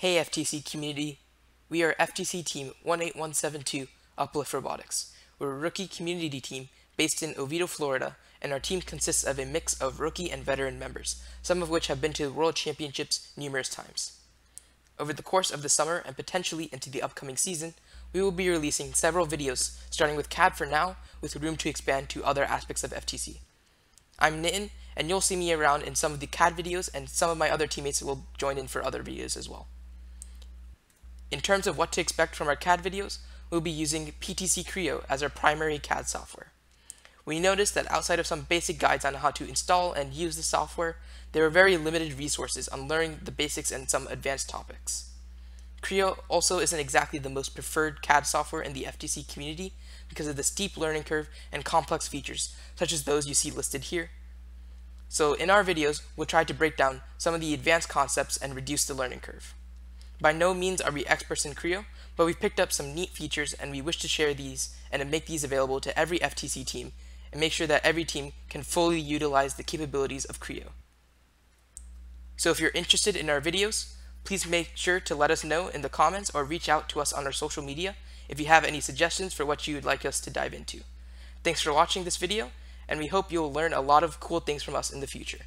Hey FTC community, we are FTC Team 18172 Uplift Robotics. We're a rookie community team based in Oviedo, Florida, and our team consists of a mix of rookie and veteran members, some of which have been to the World Championships numerous times. Over the course of the summer and potentially into the upcoming season, we will be releasing several videos, starting with CAD for now, with room to expand to other aspects of FTC. I'm Nitin, and you'll see me around in some of the CAD videos, and some of my other teammates will join in for other videos as well. In terms of what to expect from our CAD videos, we'll be using PTC Creo as our primary CAD software. We noticed that outside of some basic guides on how to install and use the software, there are very limited resources on learning the basics and some advanced topics. Creo also isn't exactly the most preferred CAD software in the FTC community because of the steep learning curve and complex features, such as those you see listed here. So in our videos, we'll try to break down some of the advanced concepts and reduce the learning curve. By no means are we experts in Creo, but we've picked up some neat features and we wish to share these and make these available to every FTC team and make sure that every team can fully utilize the capabilities of Creo. So if you're interested in our videos, please make sure to let us know in the comments or reach out to us on our social media if you have any suggestions for what you would like us to dive into. Thanks for watching this video, and we hope you'll learn a lot of cool things from us in the future.